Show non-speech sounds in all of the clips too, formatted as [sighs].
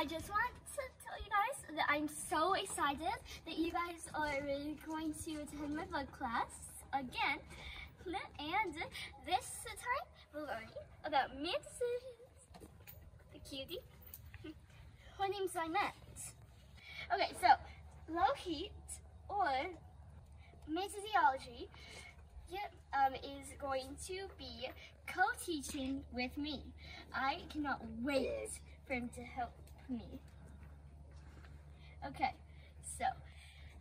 I just want to tell you guys that I'm so excited that you guys are going to attend my vlog class again. And this time we're learning about mantises. The cutie. [laughs] Her name's Lynette. Okay, so Lohit or Mantodeology Yep, um, is going to be co-teaching with me. I cannot wait for him to help me. Okay, so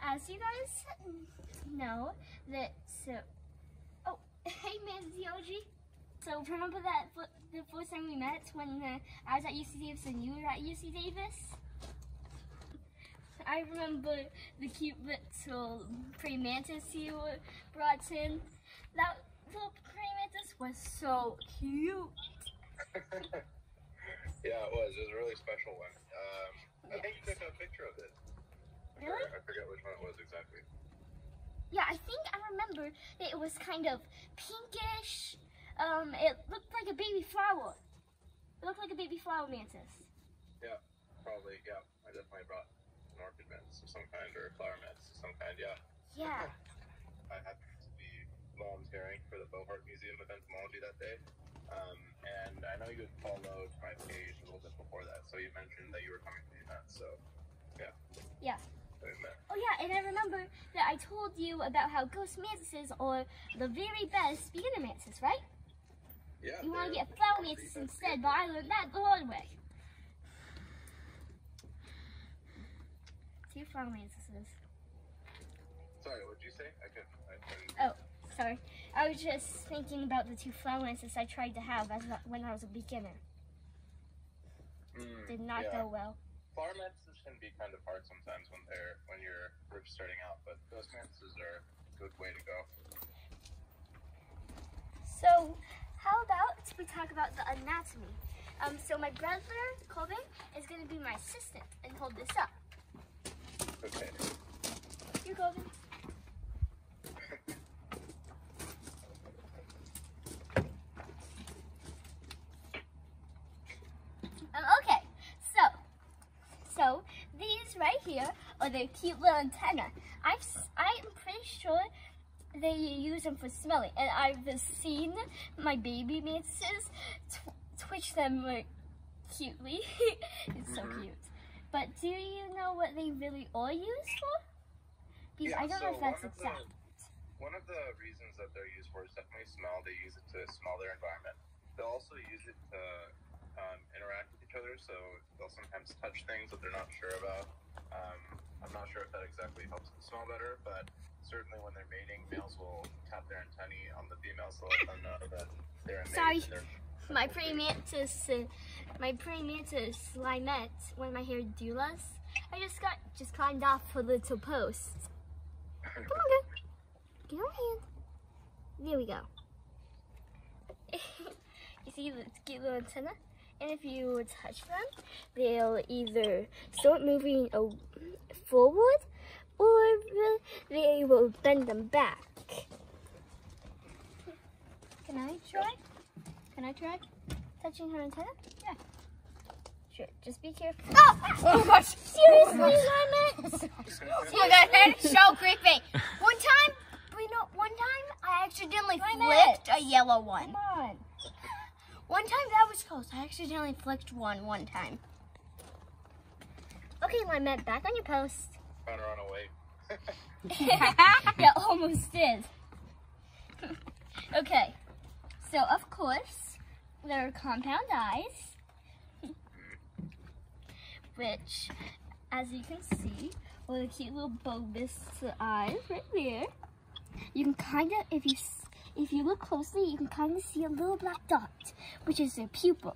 as you guys know that so oh [laughs] hey Mantodeology. So remember that the first time we met when uh, I was at UC Davis and you were at UC Davis? I remember the cute little praying mantis you brought in. That little praying mantis was so cute. [laughs] yeah, it was. It was a really special one. Um, I think you took a picture of it. Really? I forget which one it was exactly. Yeah, I think I remember that it was kind of pinkish. Um, it looked like a baby flower. It looked like a baby flower mantis. Yeah, probably. Yeah, I definitely brought an orchid mantis of some kind or a flower mantis of some kind. Yeah. Yeah. [laughs] I had to be volunteering for the Bohart Museum of Entomology that day. Um, and I know you had followed my page a little bit before that, so you mentioned that you were coming to the event. So, yeah. Yeah. Oh yeah, and I remember that I told you about how ghost mantises are the very best beginner mantises, right? Yeah. You want to get flower mantis instead, but I learned that the hard way. Two flower mantises. Sorry, what did you say? I couldn't. I couldn't. Oh, sorry. I was just thinking about the two flower mantises I tried to have as when I was a beginner. Mm, Did not yeah. go well. Flower mantises can be kind of hard sometimes when they're when you're first starting out, but those mantises are a good way to go. So, how about we talk about the anatomy? Um, so my brother, Colvin, is going to be my assistant and hold this up. Okay. Here, Colvin. Um, okay, so, so these right here are the cute little antenna. I've, s- I'm pretty sure they use them for smelling, and I've seen my baby mantises tw- twitch them like, cutely. [laughs] it's so Mhm. cute. But do you know what they really are used for? Because Yeah, I don't know if that's the- exact. One of the reasons that they're used for is definitely smell. They use it to smell their environment. They'll also use it to um, interact with each other, so they'll sometimes touch things that they're not sure about. Um, I'm not sure if that exactly helps them smell better, but certainly when they're mating, males will tap their antennae on the females to let them know that they're a. Sorry. they're- [laughs] My praying mantis, uh, my praying mantis, Lynette, one of my Hierodulas, I just got, just climbed off a little post. [laughs] Come on, girl. Get on hand. There we go. [laughs] you see the cute little antenna? And if you touch them, they'll either start moving forward or they will bend them back. Can I try? Can I try touching her antenna? Yeah. Sure, just be careful. Oh, ah! [laughs] oh gosh! Seriously, [laughs] Lynette? Oh my god, that is so creepy. One time, we know, one time I accidentally flicked a yellow one. Come on. One time that was close. I accidentally flicked one one time. Okay, Lynette, back on your post. Trying to run away. [laughs] yeah, [laughs] almost did. okay, so of course, there are compound eyes, which, as you can see, with a cute little bulbous eye right there. You can kind of, if you if you look closely, you can kind of see a little black dot, which is their pupil.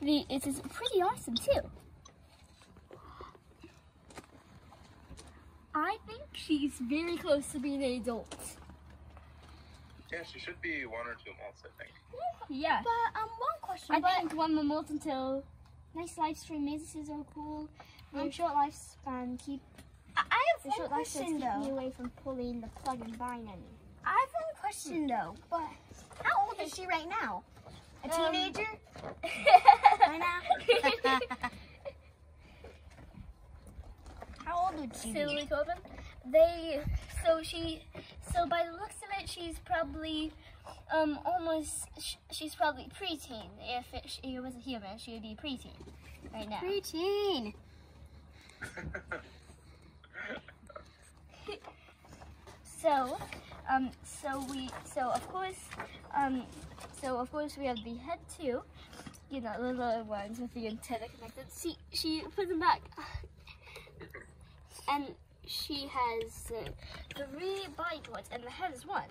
The it is pretty awesome too. I think she's very close to being an adult. Yeah, she should be one or two months, I think. Yeah. But um, one question. I think one more molt until nice live stream mantises are cool. Their short lifespan keep I I their have short one lifespans question keep me though. away from pulling the plug and buying any. I have one question though. But how old is she right now? A Um, teenager? [laughs] I know. [laughs] How old would she So be? we told they. So she. So by the looks of it, she's probably, um, almost. She's probably preteen. If it, she was a human, she would be preteen right now. Preteen. [laughs] So, um, so we, so of course, um, so of course we have the head too. You know, the little ones with the antenna connected. See, she put them back, and she has uh, three body parts, and the head is one.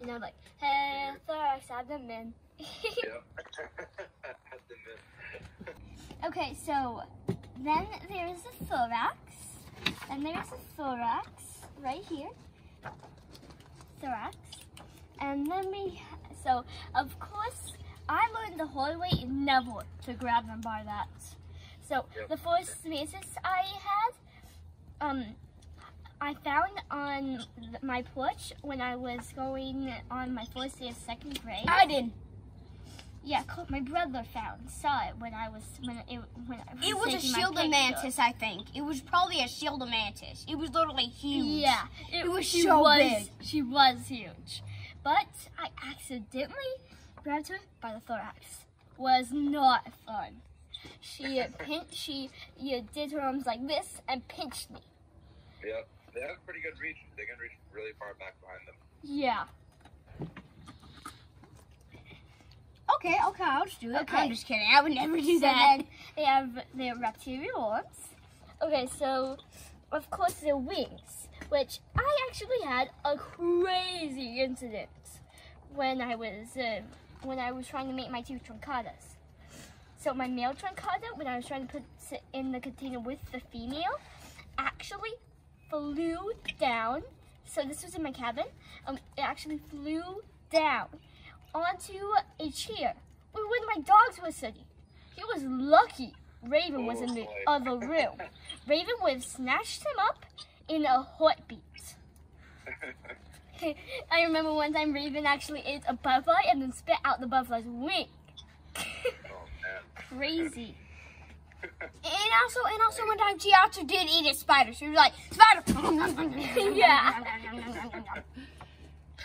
You know, like head, thorax, abdomen. [laughs] Yep. At the mid. Okay, so then there's a thorax, and there's a thorax right here. Thorax, and then we. So of course, I learned the hard way never to grab them by that. So Yep. the first species I had, um, I found on my porch when I was going on my first day of second grade. I did. Yeah, my brother found saw it when I was when it when I was It was a taking shield picture. mantis, I think. It was probably a shield mantis. It was literally huge. Yeah, it, It was she so was, big. She was huge, but I accidentally grabbed her by the thorax. Was not fun. She [laughs] uh, pinched. She yeah, did her arms like this and pinched me. Yeah, They have pretty good reach. They can reach really far back behind them. Yeah. Okay, okay, I'll just do it. Okay. I'm just kidding. I would never do So that. they have their reptilian arms. Okay, so of course their wings, which I actually had a crazy incident when I was uh, when I was trying to make my two truncadas. So my male truncata, when I was trying to put it in the container with the female, actually flew down. So this was in my cabin. Um, it actually flew down onto a chair one of my dogs was sitting. He was lucky Raven was in the oh, other room. [laughs] Raven would have snatched him up in a heartbeat. [laughs] I remember one time Raven actually ate a butterfly and then spit out the butterfly's wing. oh. [laughs] Crazy. And also, and also, one time also did eat a spider. She was like, spider. Yeah.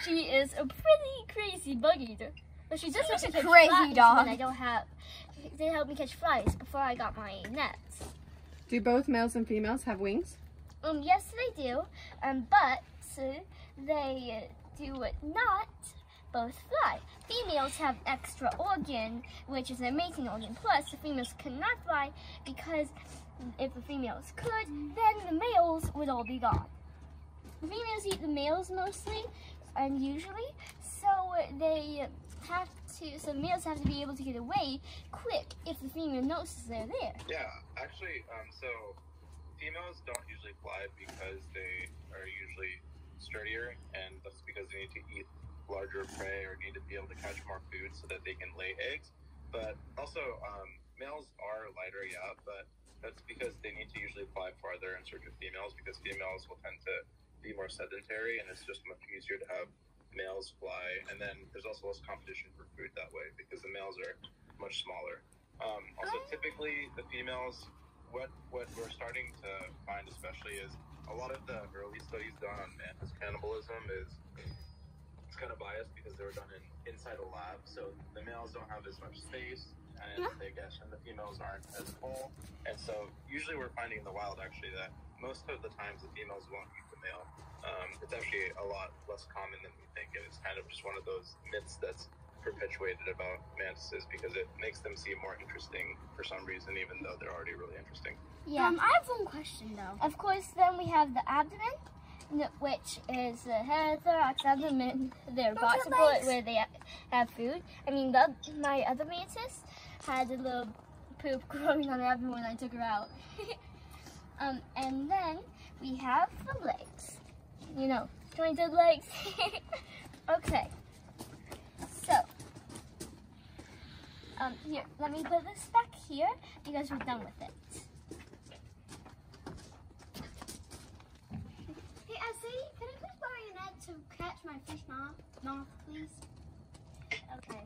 She is a pretty crazy bug eater. But she just She's help a crazy flies dog. When I don't have, they help me catch flies before I got my nets. Do both males and females have wings? Um, yes, they do. Um, but they uh, do not both fly. Females have extra organ, which is an amazing organ. Plus, the females cannot fly because if the females could, then the males would all be gone. The females eat the males mostly, and usually, so they have to. So males have to be able to get away quick if the female notices they're there. Yeah, actually, um, so females don't usually fly because they are usually sturdier, and that's because they need to eat larger prey or need to be able to catch more food so that they can lay eggs. But also, um, males are lighter, yeah, but that's because they need to usually fly farther in search of females because females will tend to be more sedentary, and it's just much easier to have males fly. And then there's also less competition for food that way because the males are much smaller. Um, also, typically the females, what what we're starting to find especially is a lot of the early studies done on mantis cannibalism is it's kind of biased because they were done in inside a lab, so the males don't have as much space, and they guess, and the females aren't as full. And so usually we're finding in the wild actually that most of the times the females won't eat male. Um, it's actually a lot less common than we think, and it's kind of just one of those myths that's perpetuated about mantises because it makes them seem more interesting for some reason, even though they're already really interesting. Yeah. Um, I have one question though. Of course, then we have the abdomen, which is the head, thorax, abdomen, their Those bot are support where they have food. I mean, the, my other mantis had a little poop [laughs] growing on her abdomen when I took her out. [laughs] um, and then we have the legs. You know, jointed legs. [laughs] okay. So, um, here, let me put this back here because we're done with it. Hey, Sadie, can I please borrow your net to catch my fish mouth, mouth please? Okay.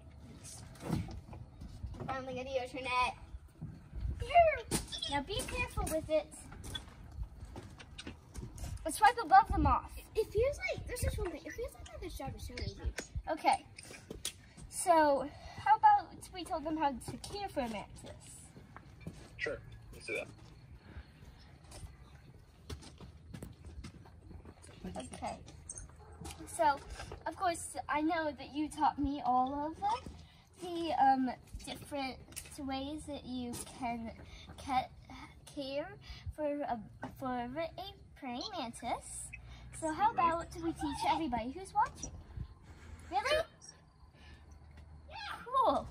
Finally gonna use your net. Now be careful with it. Let's swipe above the moth. It feels like there's just one thing. It feels like the sharp is showing you. Okay. So, how about we tell them how to care for a mantis? Sure. Let's do that. Okay. So, of course, I know that you taught me all of the um, different ways that you can ca- care for a, for a praying mantis. So, how about we teach everybody who's watching? Really? Yeah. Cool.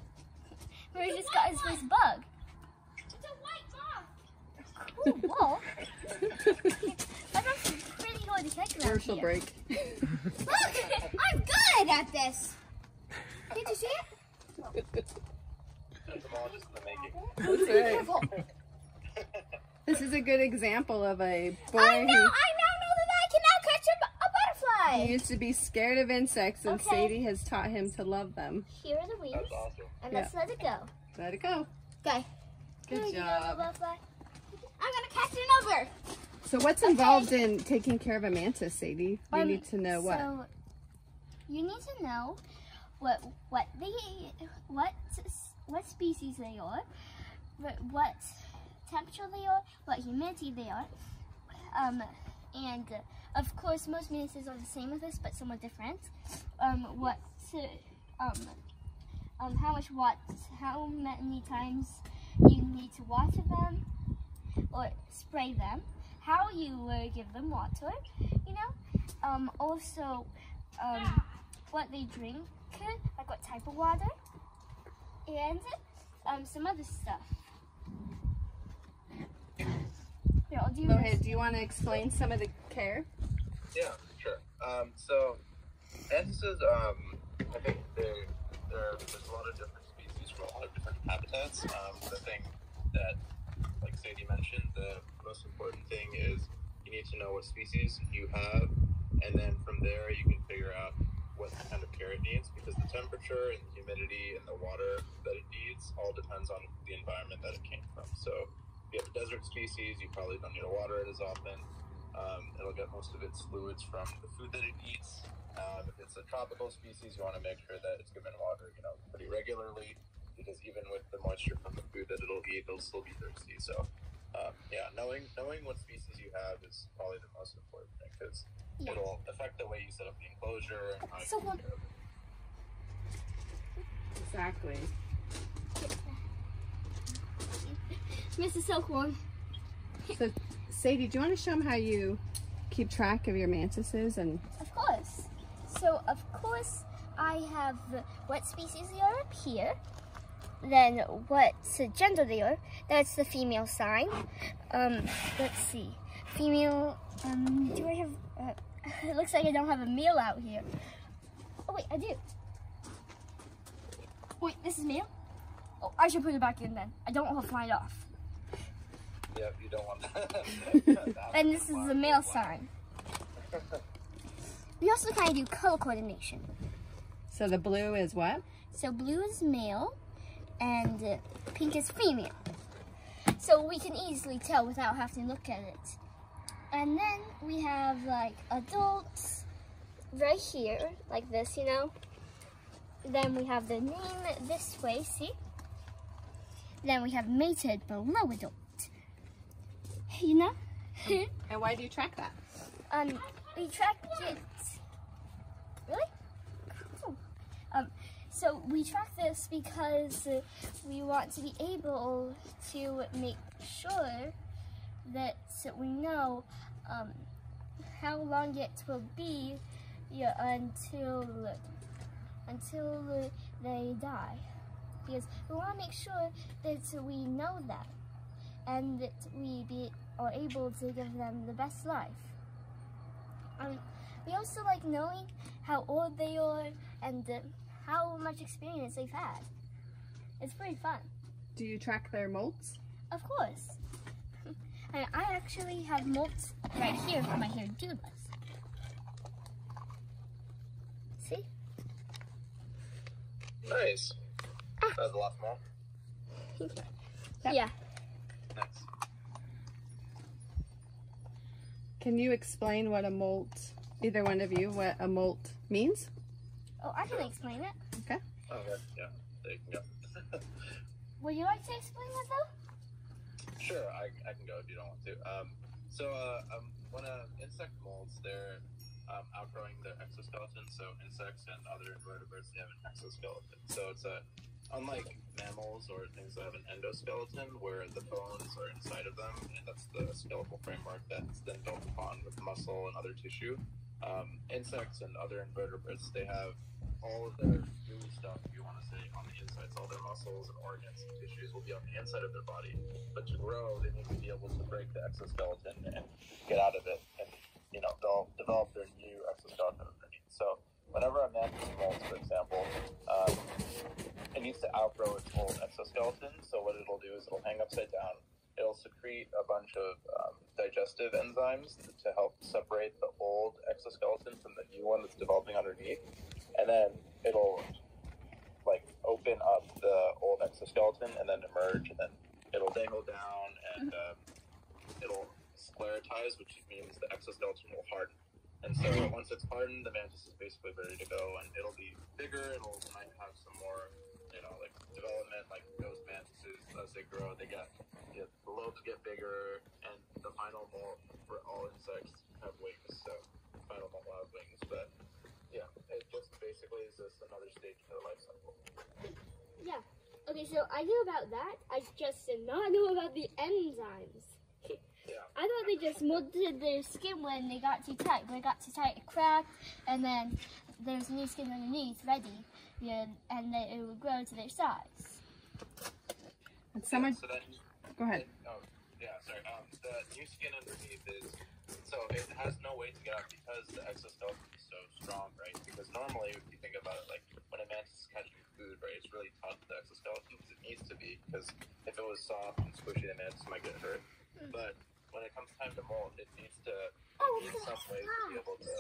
We just got his first bug. It's a white bug. Cool. Well, that's actually pretty hard to catch around Commercial here. break. Look, I'm good at this. Did you see it? Entomologist in the making. That's right. This is a good example of a boy I know. I now know that I can now catch a, a he used to be scared of insects, and Okay. Sadie has taught him to love them. Here are the wings, awesome. and let's let it go. Let it go. Okay. Good Here you go, job. I'm gonna catch another. So, what's involved in taking care of a mantis, Sadie? We Um, need to know what. So you need to know what what they what what species they are, what, what temperature they are, what humidity they are, um, and uh, of course most mantises are the same with us, but somewhat different. Um, what um, um, how much wat how many times you need to water them or spray them, how you uh, give them water, you know. Um, also, um, what they drink, like what type of water, and um, some other stuff. Here, I'll do Lohit, do you want to explain some of the care? Yeah, sure. Um, so, mantises, um, I think they're, they're, there's a lot of different species from a lot of different habitats. Um, the thing that, like Sadie mentioned, the most important thing is you need to know what species you have, and then from there you can figure out what kind of care it needs because the temperature and the humidity and the water that it needs all depends on the environment that it came from. So, if you have a desert species, you probably don't need to water it as often. Um, it'll get most of its fluids from the food that it eats. Um, if it's a tropical species, you want to make sure that it's given water, you know, pretty regularly, because even with the moisture from the food that it'll eat, it'll still be thirsty. So, um, yeah, knowing knowing what species you have is probably the most important thing because Yeah. it'll affect the way you set up the enclosure and how you So take what- care of it. Exactly. Mrs. Silkworm. So, Sadie, do you want to show them how you keep track of your mantises and Of course. So, of course, I have what species they are up here. Then what gender they are. That's the female sign. Um, let's see. Female, um, do I have, uh, [laughs] it looks like I don't have a male out here. Oh wait, I do. Wait, this is male? Oh, I should put it back in then. I don't want to fly it off. Yeah, you don't want that. [laughs] And this is the male sign. [laughs] We also kind of do color coordination. so the blue is what? So blue is male and uh, pink is female. So we can easily tell without having to look at it. And then we have like adults right here, like this, you know. Then we have the name this way, see? Then we have mated below adult. You know? And why do you track that? um, we track it. Really? Cool. Um, so we track this because we want to be able to make sure that we know um, how long it will be yeah, until until they die. Because we want to make sure that we know that and that we be are able to give them the best life. Um, we also like knowing how old they are and uh, how much experience they've had. It's pretty fun. Do you track their molts? Of course. [laughs] And I actually have molts right here for my hair doulas. See? nice. That's a lot more. Yep. [laughs] Yeah. Nice. Can you explain what a molt, either one of you, what a molt means? Oh, I can explain it. Okay, Okay. yeah, there you can go. [laughs] Would you like to explain it though? Sure, I, I can go if you don't want to. Um, so uh, um, when uh, insect molts, they're um, outgrowing their exoskeleton. So insects and other invertebrates, they have an exoskeleton. So it's a unlike mammals or things that have an endoskeleton, where the bones are inside of them, and that's the skeletal framework that's then built upon with muscle and other tissue. Um, insects and other invertebrates, they have all of their gooey stuff, if you want to say, on the inside. So all their muscles and organs and tissues will be on the inside of their body. But to grow, they need to be able to break the exoskeleton and get out of it, and you know they'll develop their new exoskeleton underneath. So whenever a mantis molts, for example, um, it needs to outgrow its old exoskeleton. So what it'll do is it'll hang upside down. It'll secrete a bunch of um, digestive enzymes to help separate the old exoskeleton from the new one that's developing underneath, and then it'll like open up the old exoskeleton and then emerge, and then it'll dangle down and um, it'll sclerotize, which means the exoskeleton will harden. And so once it's hardened, the mantis is basically ready to go, and it'll be bigger. It'll might have some more, you know, like development, like ghost mantises as they grow. They get, get the lobes get bigger, and the final molt for all insects have wings. So the final molt will have wings, but yeah, it just basically is just another stage in their life cycle. Yeah. Okay, so I knew about that. I just did not know about the enzymes. [laughs] Yeah. I thought they just molded their skin when they got too tight. When it got too tight, it cracked, and then there's new skin underneath ready, and then it would grow to their size. And someone, So then go ahead. Oh, yeah, sorry. Um, the new skin underneath is so it has no way to get out because the exoskeleton is so strong, right? Because normally, if you think about it, like when a mantis is catching food, right, it's really tough the exoskeleton because it needs to be. Because if it was soft and squishy, the mantis might get hurt. But when it comes time to molt, it needs to Oh, it needs some way to be able to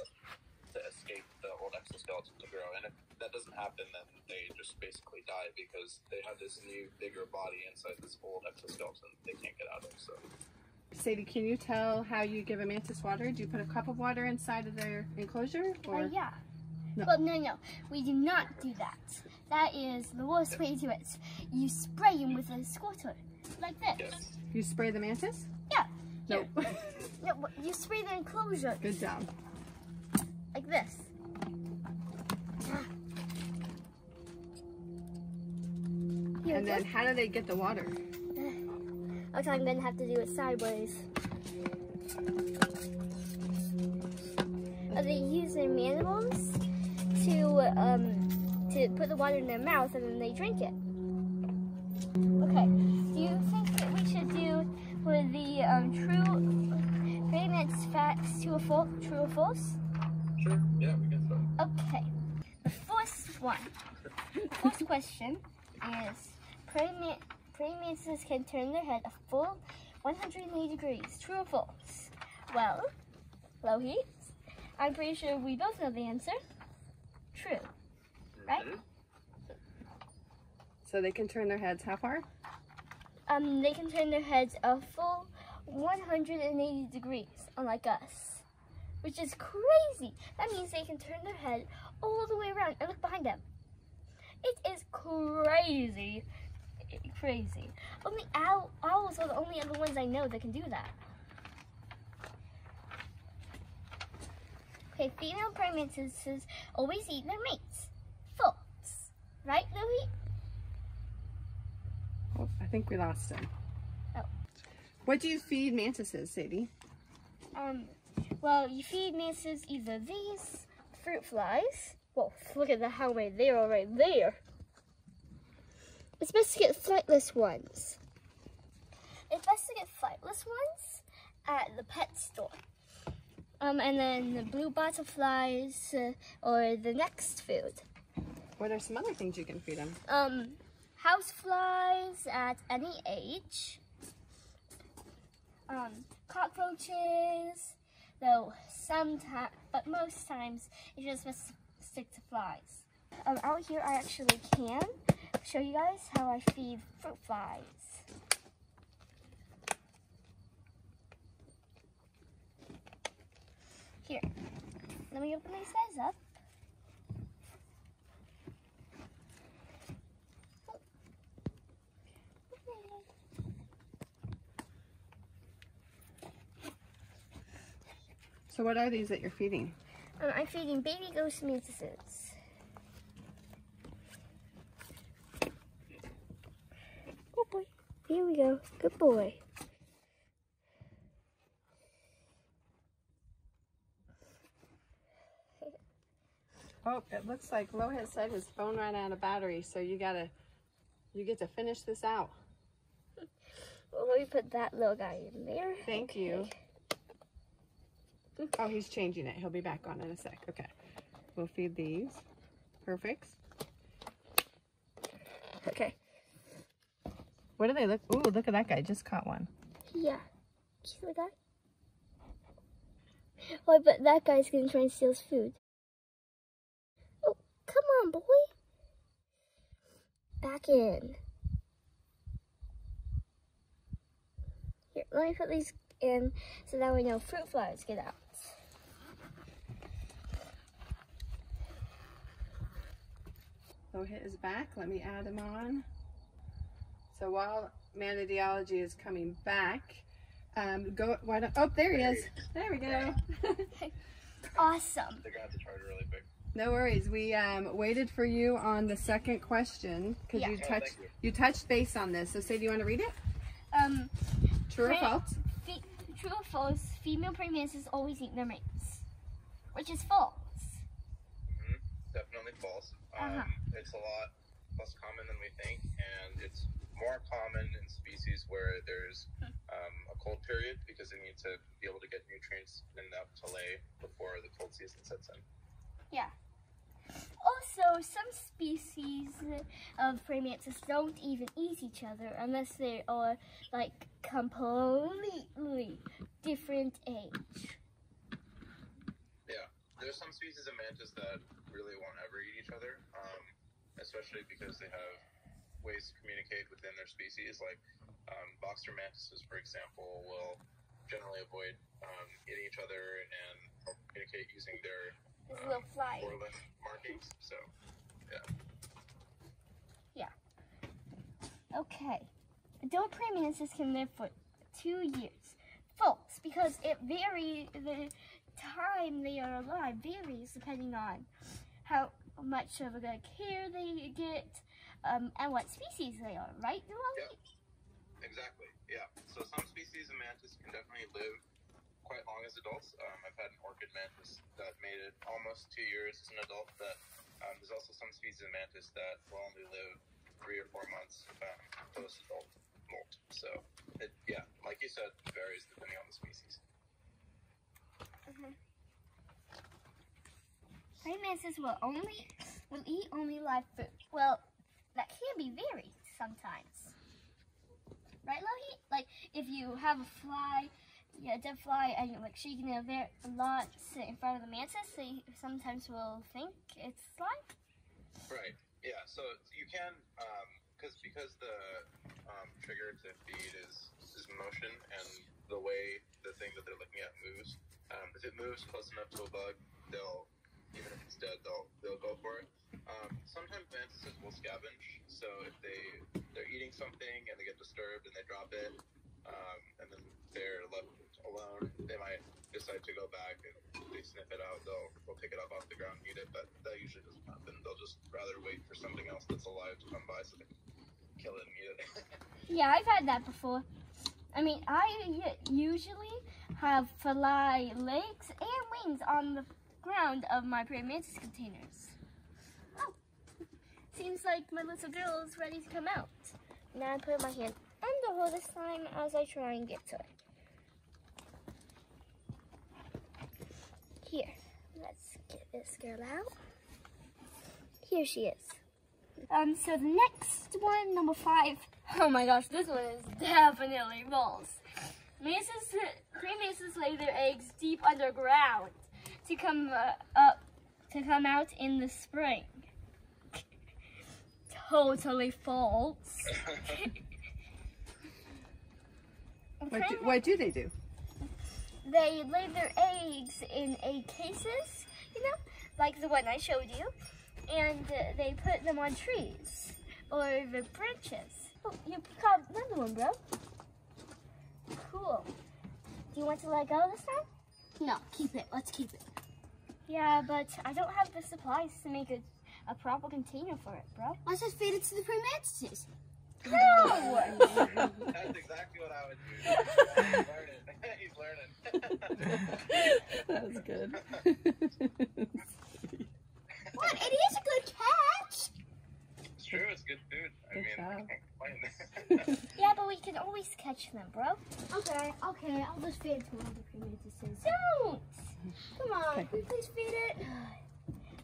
to escape the old exoskeleton to grow. And if that doesn't happen, then they just basically die because they have this new, bigger body inside this old exoskeleton they can't get out of. So. Sadie, can you tell how you give a mantis water? Do you put a cup of water inside of their enclosure? Or Uh, yeah. No. Well, no, no, we do not do that. That is the worst way to do it. You spray him with a squirter, like this. Yes. you spray the mantis? Yeah. No. [laughs] No, you spray the enclosure Good job. Like this. Here, And then how do they get the water? Okay, I'm gonna have to do it sideways. Uh, they use their mandibles to um to put the water in their mouth and then they drink it. Okay. Do you think that we should do with the um true famous facts to a false true or false? Sure. Yeah, we can start. Okay. The first one. First question is praying, ma- can turn their head a full 180 degrees. True or false? Well, Lohi, I'm pretty sure we both know the answer. True. Right? Mhm. So they can turn their heads how far? Um, they can turn their heads a full 180 degrees, unlike us. Which is crazy. That means they can turn their head all the way around and look behind them. It is crazy. Crazy. Only owl, owls are the only other ones I know that can do that. Okay, female praying mantises always eat their mates. False. Right, Louis? Oh, I think we lost him. Oh. What do you feed mantises, Sadie? Um, well, you feed mantises either these fruit flies. Well, look at the how many there are right there. It's best to get flightless ones. It's best to get flightless ones at the pet store. Um, and then the blue butterflies uh, or the next food. What are some other things you can feed them? Um, house flies at any age. Um, cockroaches, though sometimes, but most times, it's just to stick to flies. Um, out here, I actually can show you guys how I feed fruit flies. Here, let me open these guys up. So what are these that you're feeding? Um, I'm feeding baby ghost mantises. Oh boy, here we go. Good boy. Oh, it looks like Lohit said his phone ran out of battery, so you gotta, you get to finish this out. Well, let me put that little guy in there. Thank you. Oh, he's changing it. He'll be back on in a sec. Okay. We'll feed these. Perfect. Okay. What do they look? Ooh, look at that guy. Just caught one. Yeah. See the guy? Oh, but that guy's gonna try and steal his food. Oh, come on, boy. Back in. Here, let me put these in so that we know fruit flies get out. Lohit is back. Let me add him on. So while Mantodeology is coming back, um, go. Why don't? Oh, there he is. There we go. Awesome. They're gonna have to charge really no worries. We um, waited for you on the second question because Yeah. you Oh, touched thank you. you touched base on this. So, say, do you want to read it? Um, True or false? true or false? Female praying mantises always eat their mates, which is false. Definitely false. Um, Uh-huh. It's a lot less common than we think, and it's more common in species where there's um, a cold period because they need to be able to get nutrients enough to lay before the cold season sets in. Yeah. Also, some species of praying mantis don't even eat each other unless they are like completely different age. Yeah, there's some species of mantis that really won't ever eat each other, um, especially because they have ways to communicate within their species. Like um, boxer mantises, for example, will generally avoid um, eating each other and communicate using their um, little fly. forelimb markings. So yeah. Yeah. Okay. Adult praying mantises can live for two years. False, because it varies. The time they are alive varies depending on how much of a good care they get um, and what species they are. Right, Lily? exactly, yeah. So some species of mantis can definitely live quite long as adults. Um, I've had an orchid mantis that made it almost two years as an adult. But um, there's also some species of mantis that will only live three or four months um, post adult molt. So it, yeah, like you said, varies depending on the species. Praying mantises will only will eat only live food. Well, that can be varied sometimes. Right, Lohi? Like if you have a fly, yeah, a dead fly, and you're like shaking it a, lot sit in front of the mantis, they sometimes will think it's slime. Right. Yeah. So you can, because because the um, trigger to feed is is motion, and the way the thing that they're looking at moves. Um, if it moves close enough to a bug, they'll even if it's dead, they'll they'll go for it. Um, sometimes mantises will scavenge. So if they they're eating something and they get disturbed and they drop it, um, and then they're left alone, they might decide to go back and they sniff it out. They'll they'll pick it up off the ground and eat it, but that usually doesn't happen. They'll just rather wait for something else that's alive to come by so they can kill it and eat it. [laughs] Yeah, I've had that before. I mean, I usually have fly legs and wings on the ground of my mantis containers. Oh, seems like my little girl is ready to come out. Now I put my hand under her this time as I try and get to it. Here, let's get this girl out. Here she is. Um, so the next one, number five. Oh my gosh, this one is definitely false. Mantises, praying mantises lay their eggs deep underground to come uh, up, to come out in the spring. [laughs] totally false. What do, what do they do? they lay their eggs in egg cases, you know, like the one I showed you, and uh, they put them on trees or the branches. Oh, you caught another one, bro. Cool. Do you want to let go this time? No, keep it. Let's keep it. Yeah, but I don't have the supplies to make a, a proper container for it, bro. Let's just feed it to the praying mantises. No! [laughs] That's [laughs] exactly what I would do. He's learning. [laughs] He's learning. that was good. What? It is a good catch. it's true. It's good food. I Good mean, I job. can't complain. yeah, but we can always catch them, bro. Okay, okay. I'll just feed it to one of the praying. Don't! Come on, Okay. can you please feed it?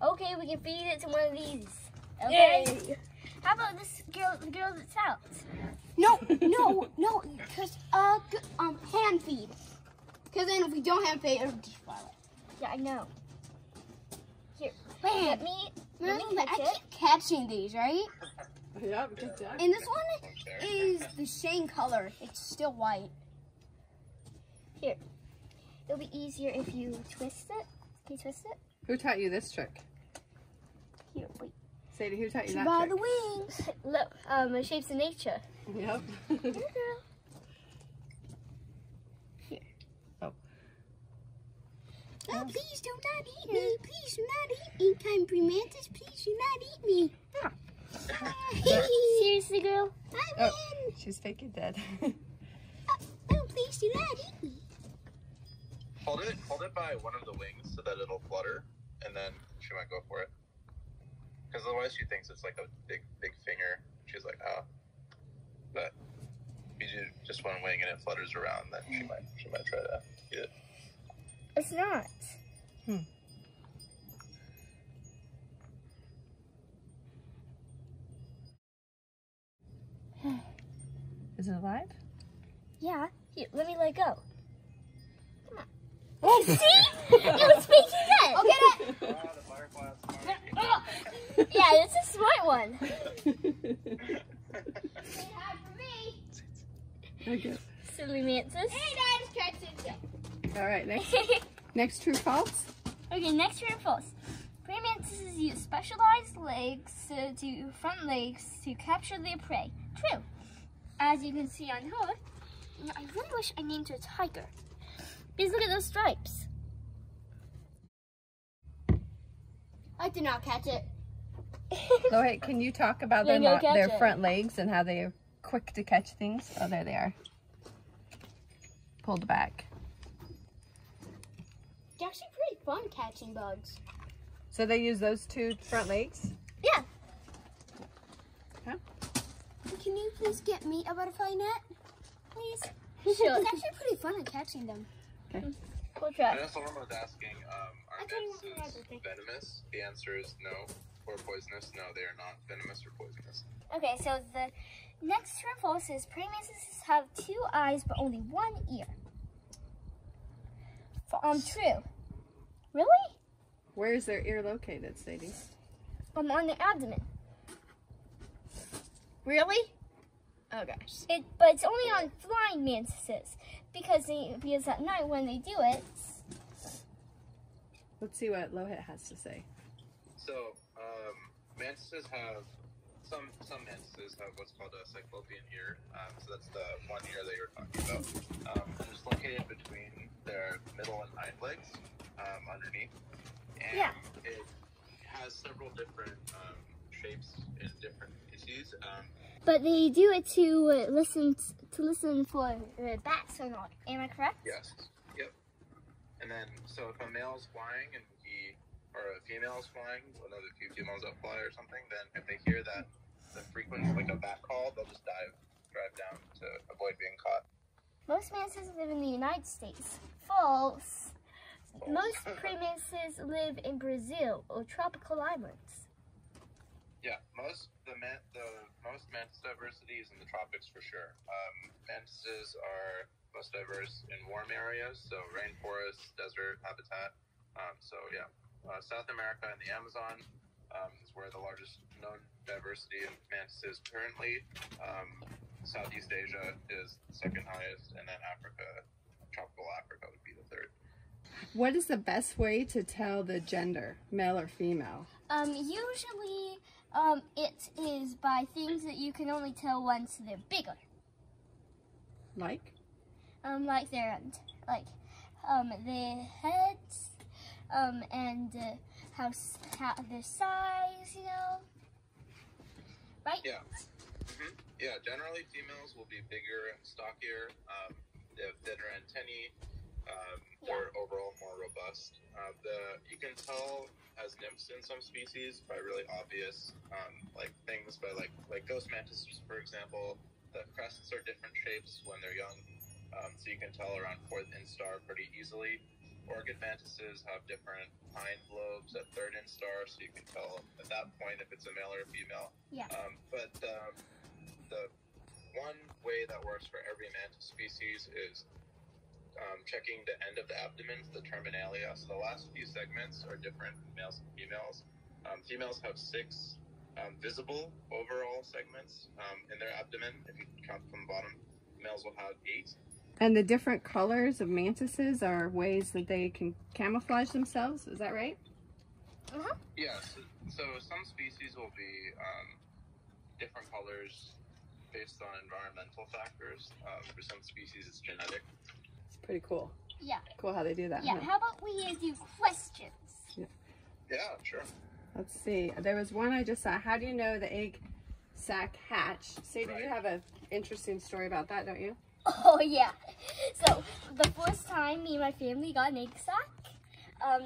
Okay, we can feed it to one of these. Okay? Yay. How about this girl, the girl that's out? No, no, no. Cause uh, g- um, hand feed. Cause then if we don't hand feed, it'll defile it. Yeah, I know. Here, Man, let me, let me catch I it. keep catching these, right? Yep, good job. And this one is the same color. It's still white. Here. It'll be easier if you twist it. Can you twist it? Who taught you this trick? Here, wait. Sadie, who taught you that By trick? the wings. Look, um, the shapes of nature. Yep. Here. Oh, Oh, please do not eat me. Please do not eat me. Time mantis, please do not eat me. Seriously, girl? I Oh. win. She's faking dead. Oh, oh, please do not eat me. hold it, hold it by one of the wings so that it'll flutter, and then she might go for it. Because otherwise, she thinks it's like a big, big finger. She's like, oh. But if you do just one wing and it flutters around, then she might, she might try to eat it. It's not. Hmm. [sighs] Is it alive? Yeah. Here, let me let go. Come on. Oh, [laughs] [laughs] See? it was faking dead. Oh, get it. Oh, the butterfly's [laughs] smart. Yeah, it's a smart one. Say hi for me. okay. Silly mantis. Hey, Dad, it's catching. All right, next, next true false. Okay, next true or false. Praying use specialized legs uh, to front legs to capture their prey. True. As you can see on her, I really wish I named her Tiger. Because look at those stripes. I did not catch it. [laughs] Oh, wait, can you talk about their, not, their it. front legs and how they're quick to catch things? Oh, there they are. Pulled back. It's actually pretty fun catching bugs. So they use those two front legs? Yeah. Can you please get me a butterfly net? Please. Sure. It's actually pretty fun at catching them. Cool I try. know someone was asking, um, are told you once when I was mantises a kid. venomous? The answer is no. Or poisonous? No, they are not venomous or poisonous. Okay, so the next true or false is praying mantises have two eyes but only one ear. Um, true. Really? Where is their ear located, Sadie? Um, on the abdomen. Really? Oh gosh. It, but it's only on flying mantises because they because at night when they do it, Let's see what Lohit has to say. So, um, mantises have some some mantises have what's called a cyclopean ear. Um, so that's the one ear that you're talking about. Um, and it's located between their middle and hind legs, um, underneath. And Yeah. it has several different um, shapes in different species. Um, but they do it to uh, listen to listen for uh, bats or not. Am I correct? Yes. Yep. And then, so if a male's flying and he, or a female is flying, one of the few females that fly or something, then if they hear that the frequency, like a bat call, they'll just dive, drive down to avoid being caught. Most mantises live in the United States. False. Most praying mantises live in Brazil or tropical islands. Yeah, most the man, the most mantis diversity is in the tropics for sure. Um, mantises are most diverse in warm areas, so rainforest, desert habitat. Um, so yeah, uh, South America and the Amazon um, is where the largest known diversity of mantises currently. Um, Southeast Asia is the second highest, and then Africa tropical Africa would be the third. What is the best way to tell the gender, male or female? Um, usually, um, it is by things that you can only tell once they're bigger. Like? Um, like their, like, um, their heads, um, and uh, how, how their size, you know. Right? Yeah. hmm Yeah, generally females will be bigger and stockier. Um, they have thinner antennae. Um, they're overall more robust. Uh, the you can tell as nymphs in some species by really obvious um, like things by like like ghost mantises, for example. The crests are different shapes when they're young, um, so you can tell around fourth instar pretty easily. Orchid mantises have different hind lobes at third instar, so you can tell at that point if it's a male or a female. Yeah. Um, but um, the one way that works for every mantis species is um, checking the end of the abdomen, the terminalia. So the last few segments are different males and females. Um, females have six um, visible overall segments um, in their abdomen. If you count from the bottom, males will have eight. And the different colors of mantises are ways that they can camouflage themselves. Is that right? Uh -huh. Yes. So some species will be um, different colors based on environmental factors. Um, for some species, it's genetic. It's pretty cool. Yeah. Cool how they do that. Yeah, huh? how about we do questions? Yeah, Yeah. sure. Let's see. There was one I just saw. How do you know the egg sac hatched? Sadie, you have an interesting story about that, don't you? [laughs] Oh yeah. So the first time me and my family got an egg sack, um,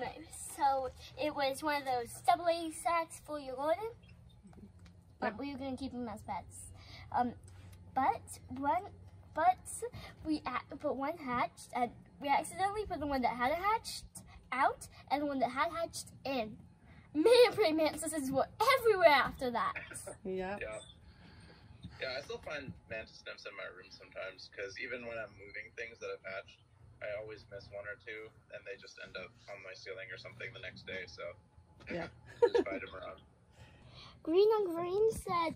so it was one of those double egg sacks for your garden, but we were gonna keep them as pets. Um, but one, but we a- but one hatched, and we accidentally put the one that had hatched out, and the one that had hatched in. [laughs] Many prey mantises were everywhere after that. Yeah. Yeah. Yeah, I still find mantis nymphs in my room sometimes because even when I'm moving things that I've hatched, I always miss one or two, and they just end up on my ceiling or something the next day. So [laughs] Yeah. [laughs] just find them around. Green on Green said,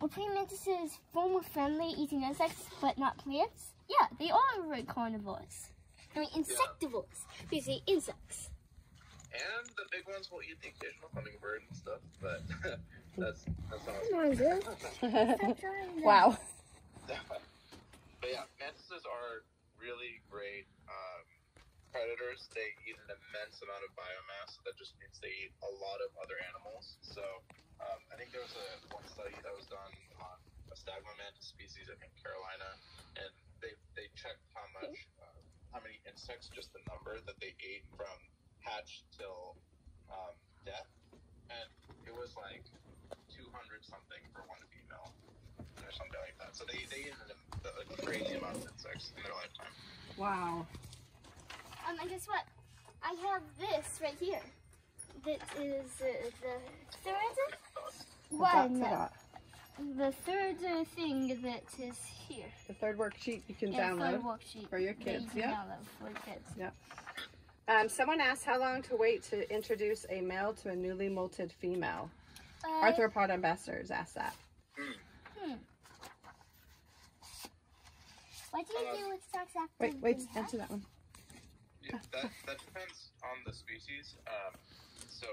"Are praying mantises form friendly, eating insects but not plants?" Yeah, they are carnivores. I mean, insectivores. They say insects. And the big ones will eat the occasional hummingbird and stuff, but [laughs] that's that's not. Come on, [laughs] dude. Stop trying that. Wow. but yeah, mantises are really great um, predators. They eat an immense amount of biomass. That just means they eat a lot of other animals. So um, I think there was a one study that was done on a Stagmomantis species, I think Carolina, and they they checked how much, uh, how many insects, just the number that they ate from hatch till um, death, and it was like 200 something for one female or something like that. So they they eat an, a crazy amount of insects in their lifetime. Wow. Um, and guess what? I have this right here. That is uh, the third one. Dot, dot. The third uh, thing that is here. The third worksheet you can Yeah, download. third worksheet for your kids, you can yeah. download for kids. Um, someone asked how long to wait to introduce a male to a newly molted female. Uh, Arthropod ambassadors asked that. what do you Uh, do with socks after Wait, wait, they answer that one. Yeah, that, that depends on the species. Um, so,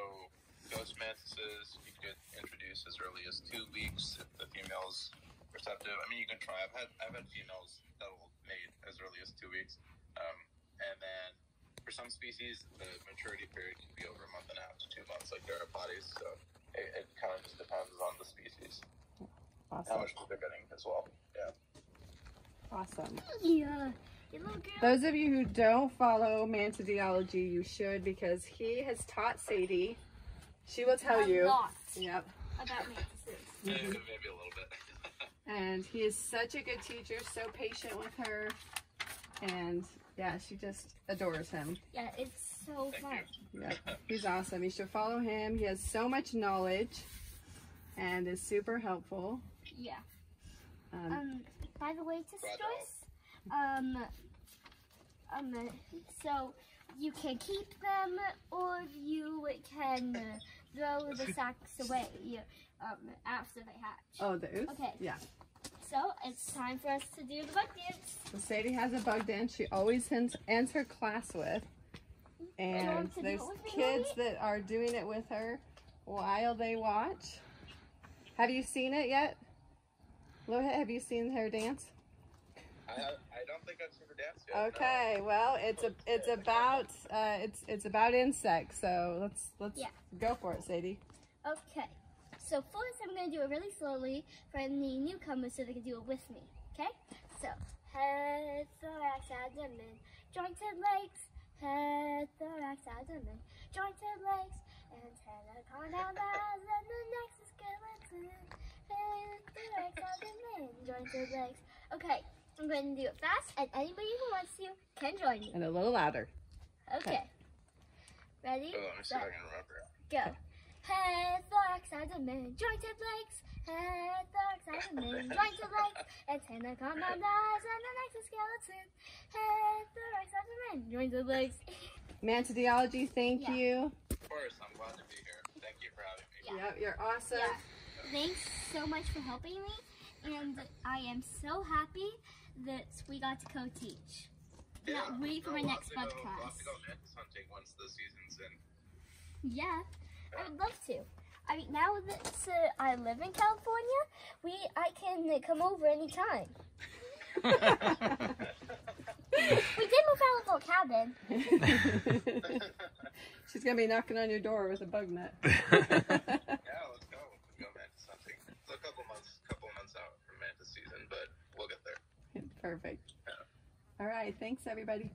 ghost mantises you could introduce as early as two weeks if the female's receptive. I mean, you can try. I've had I've had females that will mate as early as two weeks, um, and then for some species the maturity period can be over a month and a half to two months, like Theropodes. So it, it kind of just depends on the species, how Awesome. much they're getting as well. Yeah. Awesome. Yeah. Your little girl. Those of you who don't follow Mantodeology, you should because he has taught Sadie. She will tell a you. lot Yep. about mantises. Maybe, [laughs] maybe a little bit. [laughs] And he is such a good teacher, so patient with her. And yeah, she just adores him. Yeah, it's so Thank fun. you. Yeah, he's awesome. You should follow him. He has so much knowledge and is super helpful. Yeah. Um, Um, by the way, to Glad um, um, so you can keep them or you can uh, throw the [laughs] sacks away um, after they hatch. oh, those? Okay. Yeah. So it's time for us to do the bug dance. So Sadie has a bug dance she always ends, ends her class with. And want there's it with me, kids that are doing it with her while they watch. Have you seen it yet? Lohit, have you seen her dance? I, I don't think I've seen her dance yet. no. Okay, well, it's a it's about uh, it's it's about insects. So let's let's Yeah. go for it, Sadie. Okay. So first I'm gonna do it really slowly for any newcomers so they can do it with me. Okay? So head, thorax, abdomen, jointed legs, head, thorax, abdomen, jointed legs, And compound eyes, and the next is skeleton. Head, thorax, abdomen, jointed legs. Okay, I'm going to do it fast, and anybody who wants to can join me. And a little louder. Okay. Ready? Oh, let me see if I set, can remember. Go. Head, thorax, abdomen, jointed legs. Head, thorax, abdomen, jointed legs. Antenna, compound eyes, and the next is skeleton. Head, thorax, abdomen, jointed legs. Mantodeology, thank Yeah. you. Of course, I'm glad to be here. Thank you for having me. Yeah. Yep, you're awesome. Yeah. Thanks so much for helping me, and I am so happy that we got to co-teach. Cannot wait for my next to bug go- We'll class. have to go mantis hunting once the season's in. Yeah, I would love to. I mean, now that uh, I live in California, we I can uh, come over anytime. [laughs] We did move out of our cabin. [laughs] She's gonna be knocking on your door with a bug net. [laughs] Yeah, let's go. Let's go mantis hunting. It's a couple months, couple months out from mantis season, but we'll get there. Perfect. All right, thanks everybody.